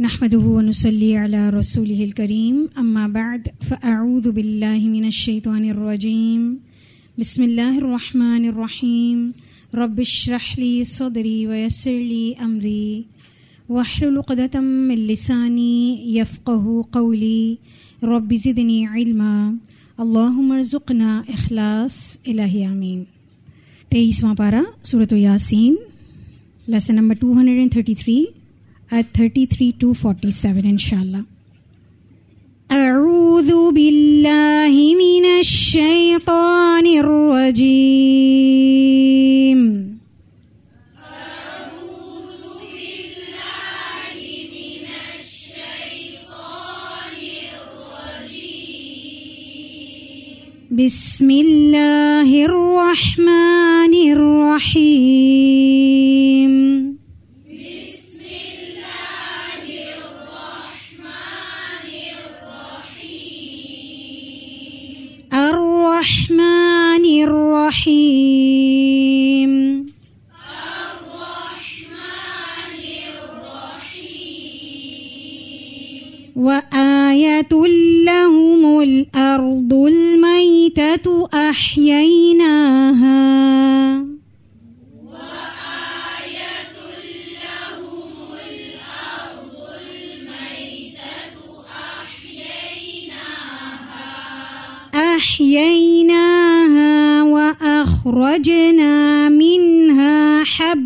نحمده ونصلي على رسوله الكريم. أما بعد، فأعوذ بالله من الشيطان الرجيم. بسم الله الرحمن الرحيم. رب اشرح لي صدري ويسر لي أمري. واحلل عقدة من لساني يفقه قولي. رب زدني علما. اللهم ارزقنا اخلاص الہی آمین تیئیسواں پارہ صورت و یاسین لیسن نمبر 233 at 33 to 47 inshallah. أعوذ بالله من الشيطان الرجيم. بسم الله الرحمن الرحيم. أحييناها وأخرجنا منها حبا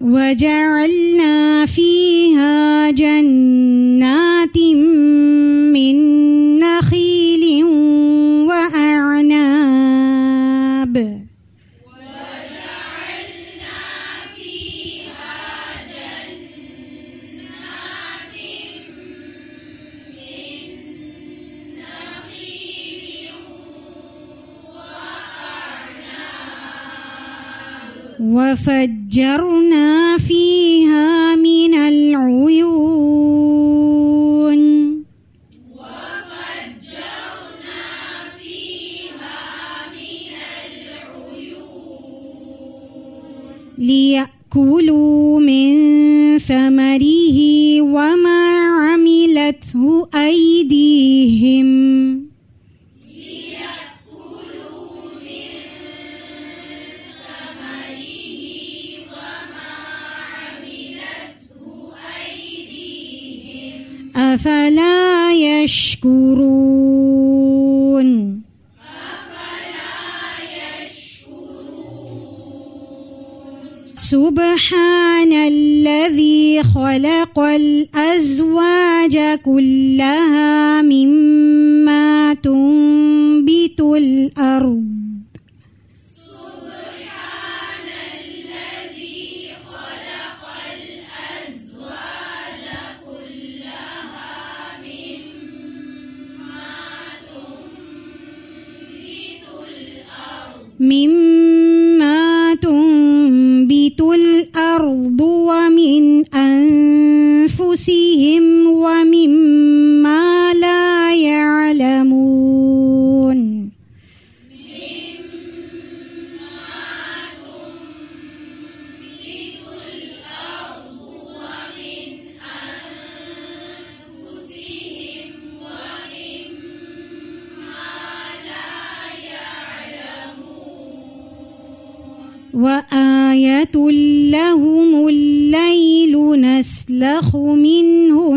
وجعلنا فيها جنات من وفجرنا فيها من العيون. ليأكلوا من ثمره وما عملته أيديهم. أفلا يشكرون؟ سبحان الذي خلق الأزواج كلها مما تنبت الأرض. ومما لا يعلمون. وآية لهم الليل نسلخ منه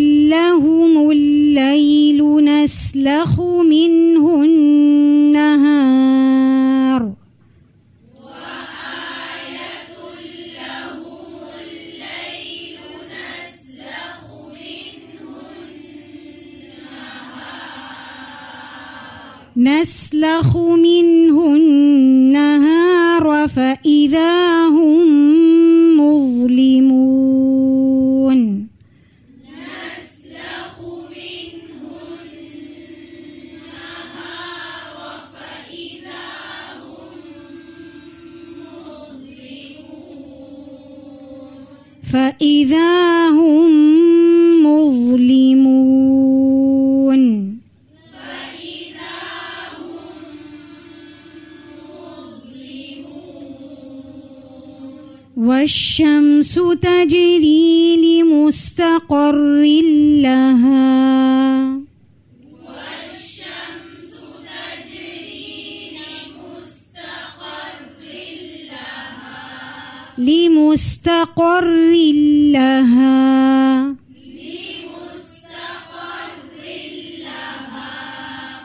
نسلخ منه النهار فإذا هم مظلمون. نسلخ منه النهار فإذا هم مظلمون. فإذا هم والشمس تجري لمستقر لها. لمستقر لها.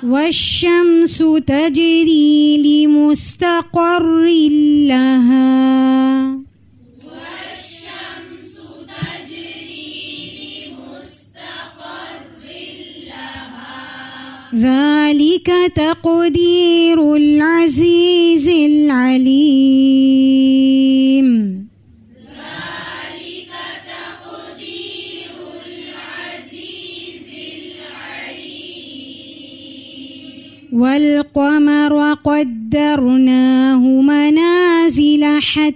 والشمس تجري لمستقر لها. ذلك تقدير العزيز العليم. والقمر قدرناه منازل حتى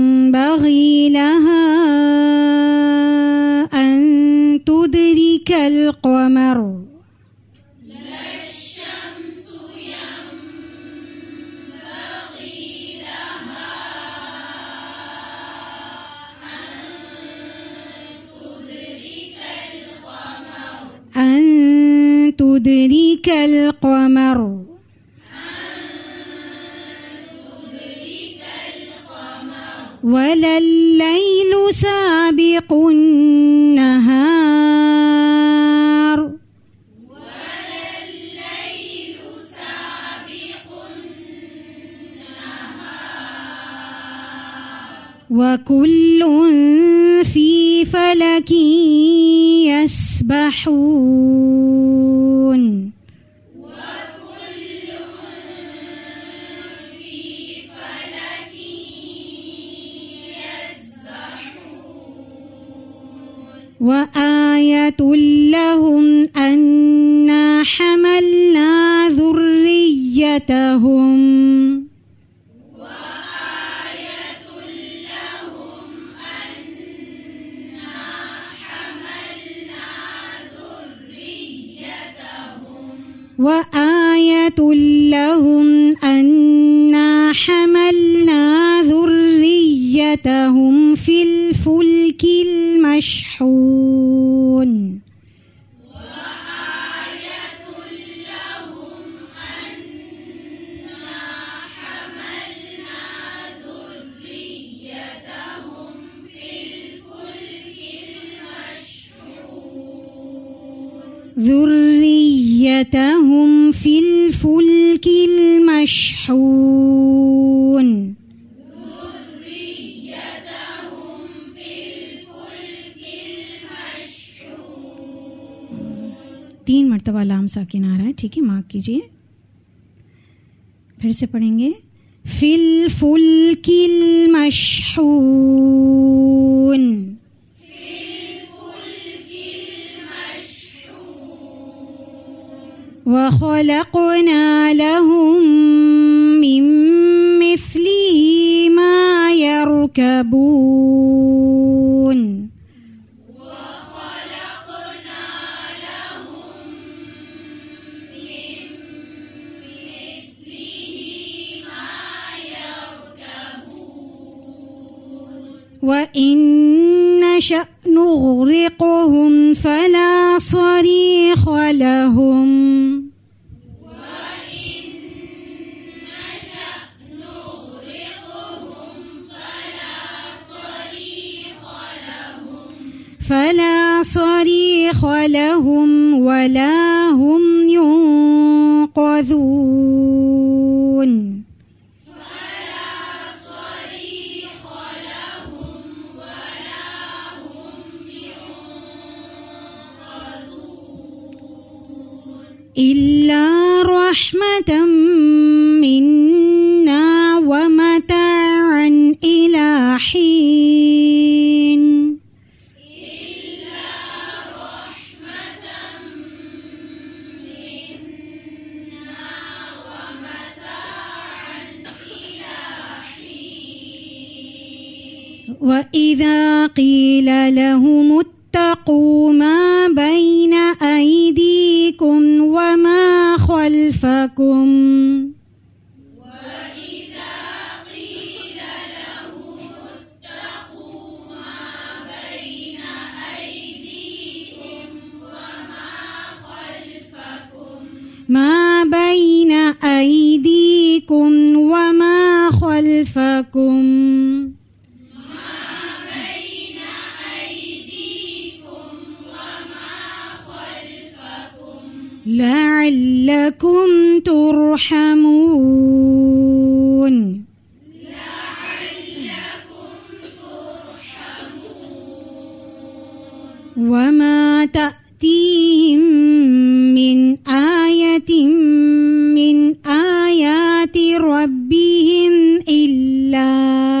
ينبغي لها أن تدرك القمر. أن تدرك القمر. ولا الليل سابق النهار. وكل في فلك يسبحون. وآية لهم أنا حملنا ذريتهم في الفلك المشحون. ذريتهم في الفلك المشحون. رحمتهم في الفلك المشحون تین مرتبہ لام ساکن آ رہا ہے، ٹھیک ہے مارک کیجیے پھر سے پڑھیں گے۔ فل فل کل مشہور وخلقنا لهم من مثله ما يركبون. وإن نشأ نغرقهم فلا صريخ لهم. فلا صريخ لهم ولا هم ينقذون. إلا رحمة منا وإذا قيل لهم اتقوا ما بين أيديكم وما خلفكم ما بين أيديكم وما خلفكم لعلكم ترحمون. وما تأتيهم من آية من آيات ربهم إلا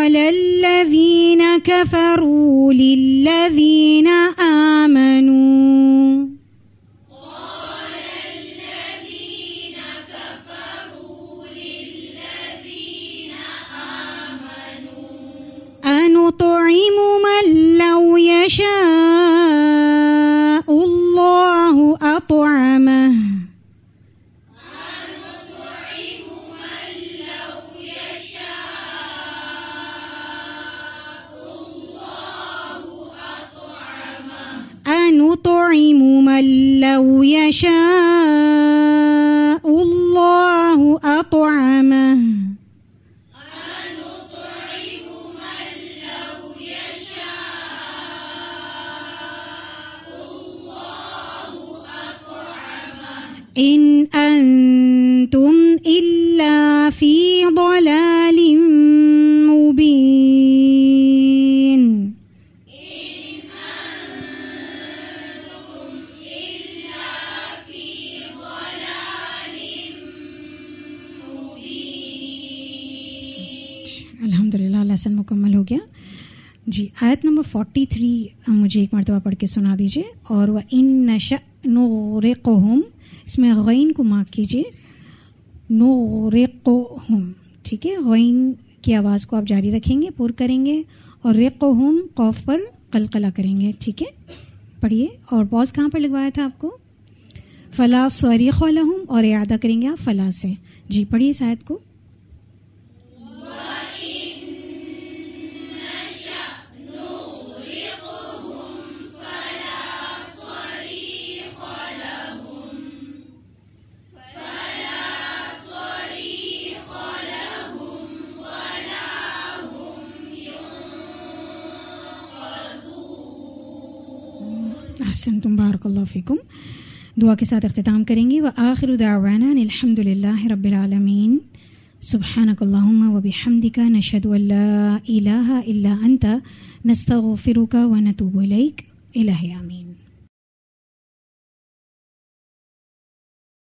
قال الذين كفروا للذين آمنوا. أنطعم من جی آیت نمبر فورٹی تھری مجھے ایک مرتبہ پڑھ کے سنا دیجیے اور وہ ان نشا نور قوم اس میں غین کو مارک کیجیے نور قوم ٹھیک ہے؟ غین کی آواز کو آپ جاری رکھیں گے پور کریں گے۔ اور رق ہوم قوف پر قلقلہ کریں گے، ٹھیک ہے؟ پڑھیے اور پوز کہاں پر لگوایا تھا آپ کو؟ فلاں سوریخ لہم اور اعادہ کریں گے آپ فلاں سے۔ جی پڑھیے اس آیت کو۔ को अहसन तुम बारकल्लाफ़िकुम दुआ के साथ अख्ताम करेंगे व आखिर दावाना अलहमदिल्ला रबालमीन सुबहानकल्लाहुम्मा व बिहम्दिका नशहदु अल्ला इलाहा इल्ला अंता नस्तगफिरुका व नतूबु इलैक इलाही आमीन